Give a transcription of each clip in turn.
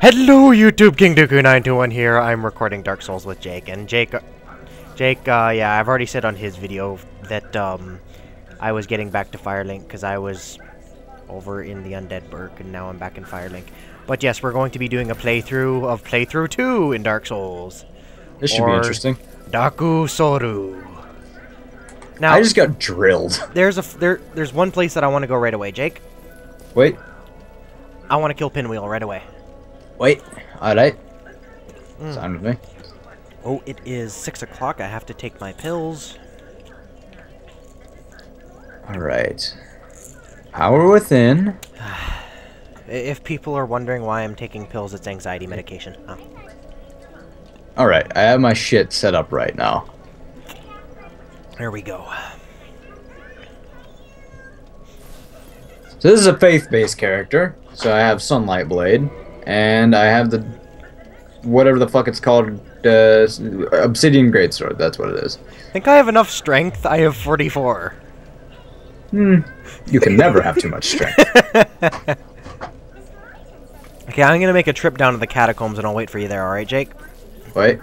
Hello, YouTube Kingdookoo 921 here. I'm recording Dark Souls with Jake, and Jake, uh, Jake, uh, yeah, I've already said on his video that um, I was getting back to Firelink because I was over in the Undead Burg, and now I'm back in Firelink. But yes, we're going to be doing a playthrough of Playthrough 2 in Dark Souls. This should be interesting. Daku Soru. Now, I just got drilled. there's a there there's one place that I want to go right away, Jake. Wait, I want to kill Pinwheel right away. Wait. Alright. Mm. Sound with me. Oh, it is six o'clock. I have to take my pills. Alright. Power within. If people are wondering why I'm taking pills, it's anxiety medication. Oh. Alright, I have my shit set up right now. There we go. So this is a faith-based character. So I have Sunlight Blade, and I have the whatever the fuck it's called, uh, Obsidian Greatsword. That's what it is. I think I have enough strength. I have 44. Hmm. You can never have too much strength. Okay, I'm gonna make a trip down to the catacombs and I'll wait for you there, alright, Jake? Wait.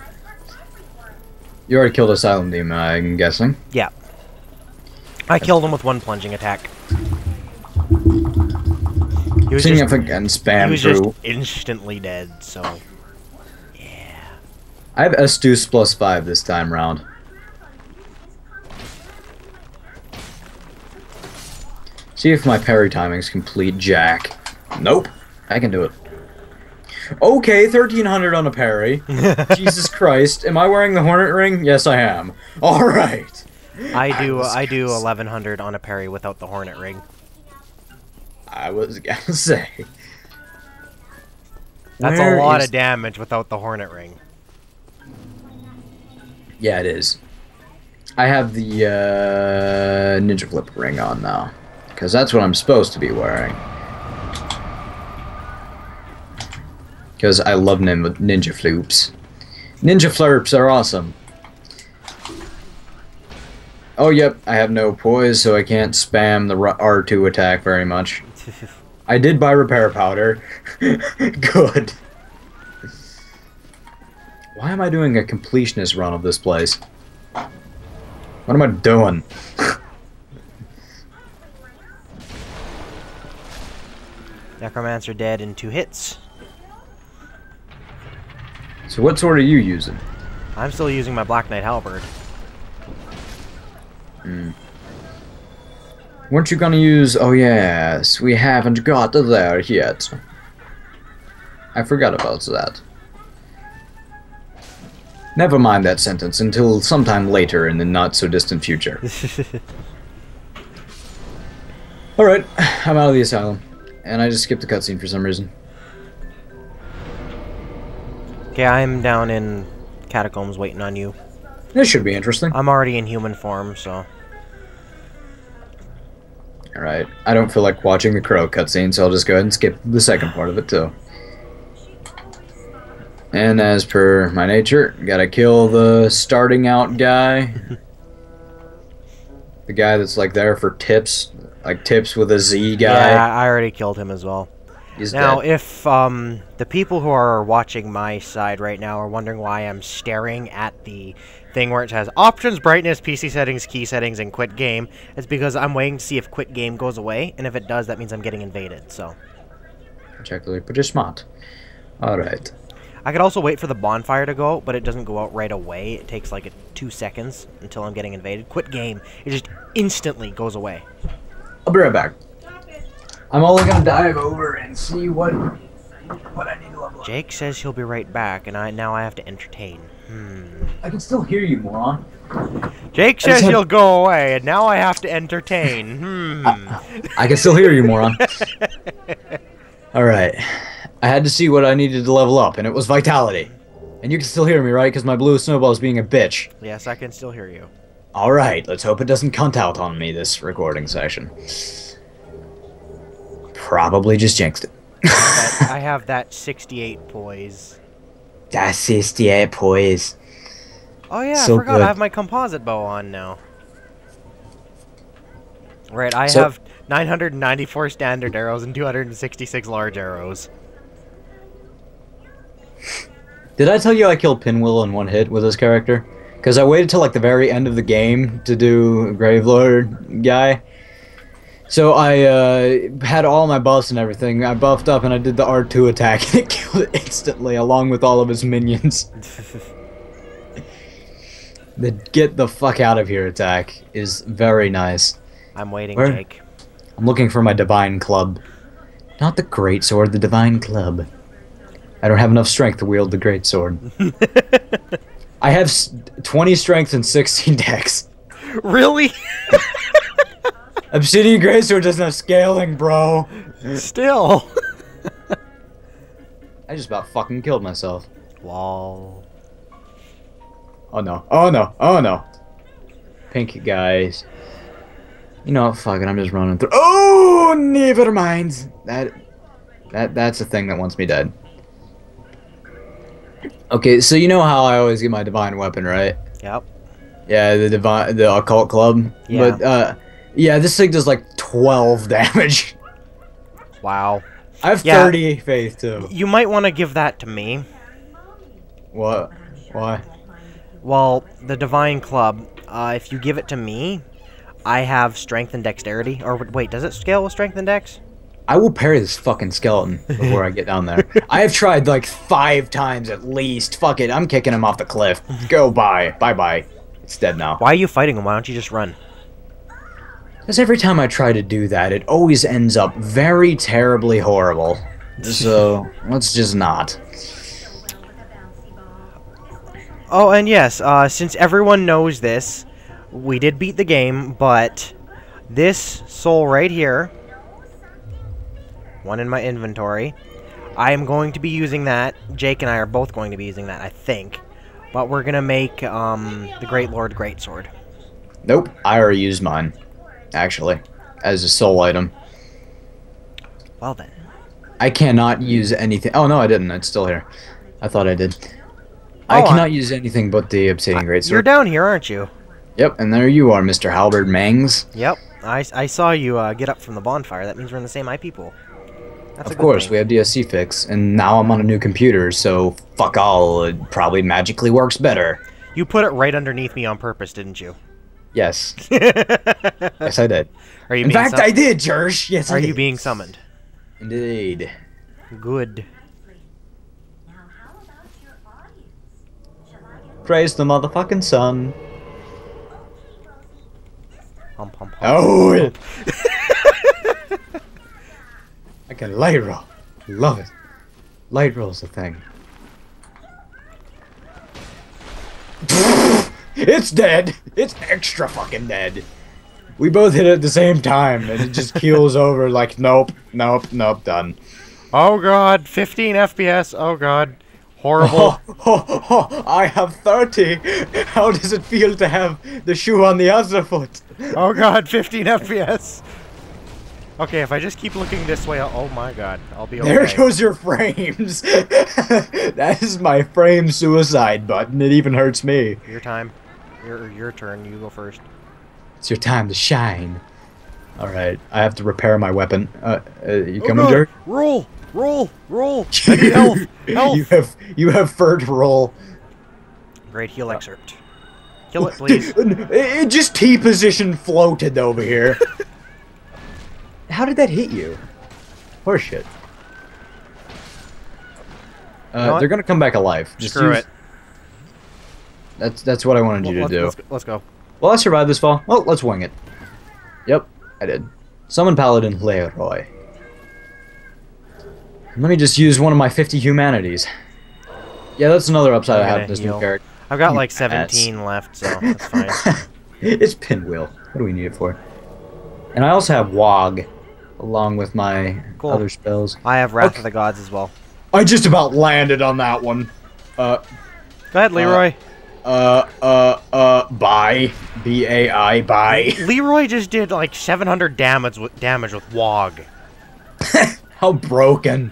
You already killed Asylum Demon, I'm guessing. Yeah. I killed him with one plunging attack. Seeing just, I can he spam was through. just instantly dead, so... Yeah. I have Estus plus five this time round. See if my parry timing's complete jack. Nope. I can do it. Okay, 1300 on a parry. Jesus Christ. Am I wearing the Hornet Ring? Yes, I am. Alright. I do was I do 1100 on a parry without the hornet ring. I was gonna say. That's Where a lot is- of damage without the hornet ring. Yeah, it is. I have the uh, Ninja Flip ring on now. Because that's what I'm supposed to be wearing. Because I love nin- Ninja Floops. Ninja Flurps are awesome. Oh, yep, I have no poise, so I can't spam the R- R2 attack very much. I did buy repair powder. Good. Why am I doing a completionist run of this place? What am I doing? Necromancer dead in two hits. So what sword are you using? I'm still using my Black Knight Halberd. Hmm. Weren't you gonna use... Oh yes, we haven't got there yet. I forgot about that. Never mind that sentence until sometime later in the not-so-distant future. Alright, I'm out of the asylum. And I just skipped the cutscene for some reason. Okay, I'm down in catacombs waiting on you. This should be interesting. I'm already in human form, so Alright, I don't feel like watching the crow cutscene, so I'll just go ahead and skip the second part of it too. And as per my nature, gotta kill the starting out guy. the guy that's like there for tips, like tips with a Z guy. yeah, I already killed him as well. He's Now, dead. if um the people who are watching my side right now are wondering why I'm staring at the thing where it says options, brightness, PC settings, key settings, and quit game, it's because I'm waiting to see if quit game goes away, and if it does, that means I'm getting invaded. So Particularly pretty smart. Alright. I could also wait for the bonfire to go, out, but it doesn't go out right away. It takes like two seconds until I'm getting invaded. Quit game. It just instantly goes away. I'll be right back. I'm only gonna dive over and see what what I need to level up. Jake says he'll be right back, and I now I have to entertain. Hmm. I can still hear you, moron. Jake says had- he'll go away, and now I have to entertain. Hmm. I can still hear you, moron. Alright. I had to see what I needed to level up, and it was vitality. And you can still hear me, right? Because my blue snowball is being a bitch. yes, I can still hear you. Alright, let's hope it doesn't cunt out on me this recording session. Probably just jinxed it. I have that 68 poise. That's 68 poise. Oh yeah, So I forgot good. I have my composite bow on now. Right, I So- have 994 standard arrows and 266 large arrows. Did I tell you I killed Pinwheel in one hit with this character? Because I waited till like the very end of the game to do Gravelord guy. So I uh, had all my buffs and everything. I buffed up and I did the R2 attack and it killed it instantly along with all of his minions. the get the fuck out of here attack is very nice. I'm waiting, Where- Jake. I'm looking for my divine club. Not the great sword, the divine club. I don't have enough strength to wield the great sword. I have 20 strength and 16 dex. really? Obsidian greatsword doesn't have scaling, bro. Still. I just about fucking killed myself. Lol. Oh no. Oh no. Oh no. Pink guys. You know what? Fuck it. I'm just running through. Oh, never mind. That, that, that's the thing that wants me dead. Okay, so you know how I always get my divine weapon, right? Yep. Yeah, the divine, the occult club. Yeah. But uh, yeah, this thing does like 12 damage. Wow. I have Yeah. 30 faith too. You might want to give that to me. What? Why? Well, the Divine Club, uh, if you give it to me, I have strength and dexterity. Or wait, does it scale with strength and dex? I will parry this fucking skeleton before I get down there. I have tried like five times at least. Fuck it, I'm kicking him off the cliff. Go bye. Bye bye. It's dead now. Why are you fighting him? Why don't you just run? Because every time I try to do that, it always ends up very terribly horrible. So, let's just not. Oh, and yes, uh, since everyone knows this, we did beat the game, but this soul right here, one in my inventory, I am going to be using that. Jake and I are both going to be using that, I think. But we're gonna make um, the Gravelord Greatsword. Nope, I already used mine. Actually, as a soul item. Well then. I cannot use anything. Oh no, I didn't. It's still here. I thought I did. I Oh, I- cannot use anything but the Obsidian Greatsword. You're down here, aren't you? Yep, and there you are, Mr. Halberd Mangs. Yep. I, I saw you uh, get up from the bonfire. That means we're in the same IP pool. That's Of course, thing. we have DSC fix, and now I'm on a new computer, so fuck all. It probably magically works better. You put it right underneath me on purpose, didn't you? Yes, yes, I did. you In fact, sum- I did, Jersh. Yes, I Are you did. being summoned? Indeed. Good. Now, how about your audience? Shall I get Praise the motherfucking sun. Pum, pum, pum. Oh, it. I can light roll. Love it. Light roll's a thing. It's dead. It's extra fucking dead. We both hit it at the same time, and it just keels over like, nope, nope, nope, done. Oh god, 15 FPS. Oh god. Horrible. Oh, oh, oh, I have 30. How does it feel to have the shoe on the other foot? oh god, 15 FPS. Okay, if I just keep looking this way, I'll, oh my god, I'll be okay. There goes your frames. that is my frame suicide button. It even hurts me. Your time. Your your turn. You go first. It's your time to shine. All right, I have to repair my weapon. Uh, uh you Oh coming, god, Jerk? Roll, roll, roll. I need health. Health. you have you have fur to roll. Great heal excerpt. Kill it, please. It, it just T position floated over here. How did that hit you? Horseshit. Uh, know they're gonna come back alive. Just Screw use- it. That's that's what I wanted you to Let's, do. let's, let's go. Well, I survived this fall. Well, let's wing it. Yep, I did. Summon Paladin Leroy. Let me just use one of my 50 humanities. Yeah, that's another upside I have this heal. new character. I've got You like ass. 17 left, so that's fine. it's Pinwheel. What do we need it for? And I also have Wog, along with my Cool. other spells. I have Wrath Okay. of the Gods as well. I just about landed on that one. Uh, Go ahead, Leroy. uh, uh, uh, uh bye. B-A-I, bye. Leroy just did like 700 damage with damage with Wog. How broken.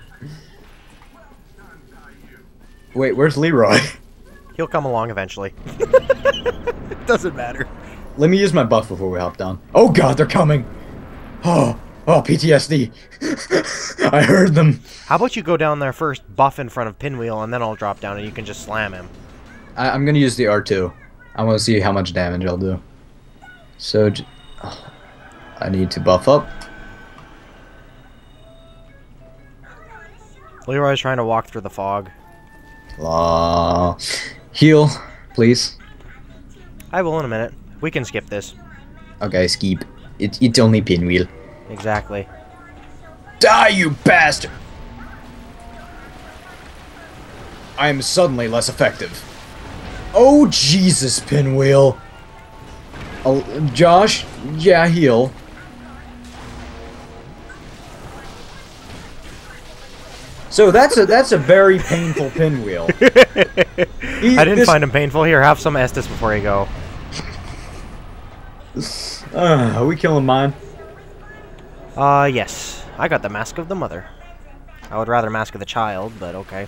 Wait, where's Leroy? He'll come along eventually. it doesn't matter. Let me use my buff before we hop down. Oh god, they're coming! Oh, Oh, PTSD. I heard them. How about you go down there first, buff in front of Pinwheel, and then I'll drop down and you can just slam him. I, I'm gonna use the R2. I want to see how much damage I'll do. So, j- oh, I need to buff up. Leroy's trying to walk through the fog. Uh, heal, please. I will in a minute. We can skip this. Okay, skip. It, it's only pinwheel. Exactly. Die, you bastard! I am suddenly less effective. Oh, Jesus, Pinwheel. Oh, Josh, yeah, heal. So that's a that's a very painful pinwheel. He- I didn't this- find him painful. Here, have some Estus before you go. Uh, are we killing mine? Uh, yes. I got the Mask of the Mother. I would rather Mask of the Child, but okay.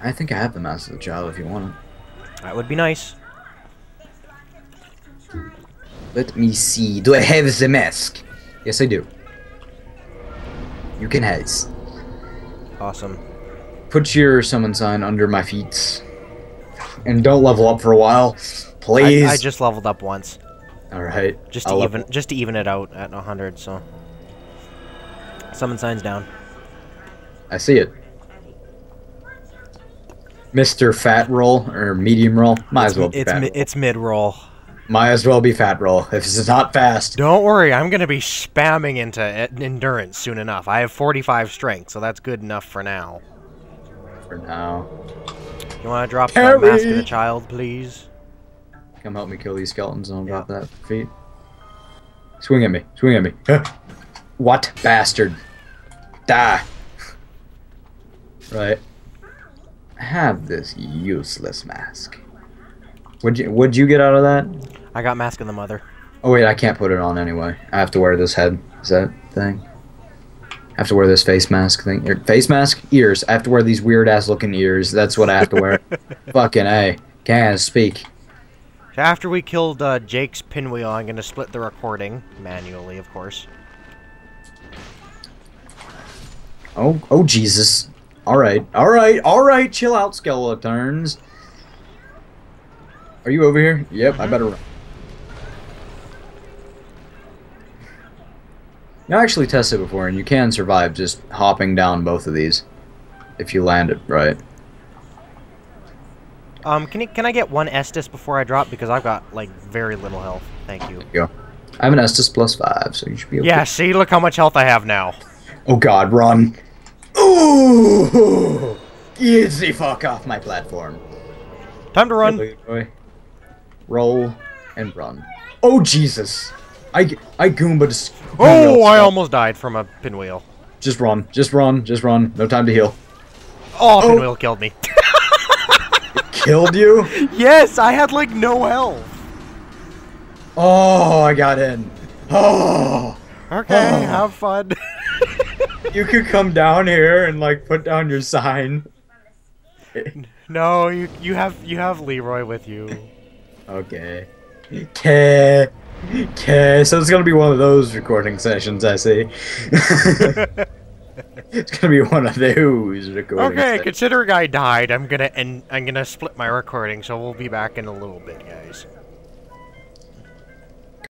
I think I have the Mask of the Child if you want it. That would be nice. Let me see. Do I have the mask? Yes, I do. You can have it. Awesome. Put your summon sign under my feet. And don't level up for a while. I, Please. I just leveled up once. Alright. Just to I'll even just to even it out at 100, so. Summon signs down. I see it. Mr. Fat Roll, or Medium Roll. Might as well be It's fat mi- roll. it's mid roll. Might as well be Fat Roll. If it's not fast. Don't worry, I'm gonna be spamming into endurance soon enough. I have 45 strength, so that's good enough for now. For now. You want to drop the Mask of the Child, please? Come help me kill these skeletons and I'll drop that feet. Swing at me. Swing at me. what bastard? Die. Right. Have this useless mask. What'd you what'd you get out of that? I got Mask of the Mother. Oh wait, I can't put it on anyway. I have to wear this head. Is that thing? I have to wear this face mask thing. Er, Face mask? Ears. I have to wear these weird ass looking ears. That's what I have to wear. Fucking A. Can't speak. After we killed uh, Jake's pinwheel, I'm gonna split the recording manually, of course. Oh, oh Jesus. Alright, alright, alright, chill out, skeletons. Are you over here? Yep, I better run. I actually tested before, and you can survive just hopping down both of these. If you land it right. Um, can, you, can I get one Estus before I drop? Because I've got, like, very little health. Thank you. Go. I have an Estus plus 5, so you should be okay. Yeah, see? Look how much health I have now. Oh god, run. Ooh! Get the fuck off my platform. Time to run. Roll and run. Oh Jesus! I I Goomba just. Oh, I almost died from a pinwheel. Just run, just run, just run. No time to heal. Oh, Oh. pinwheel killed me. Killed you? yes, I had, like, no health. Oh, I got in. Oh, Okay, Oh. have fun. you could come down here and like put down your sign. no, you you have you have Leroy with you. Okay. Okay. Okay, so it's gonna be one of those recording sessions, I see. it's gonna be one of those recording Okay, sessions. considering I died, I'm gonna end. I'm gonna split my recording, so we'll be back in a little bit, guys.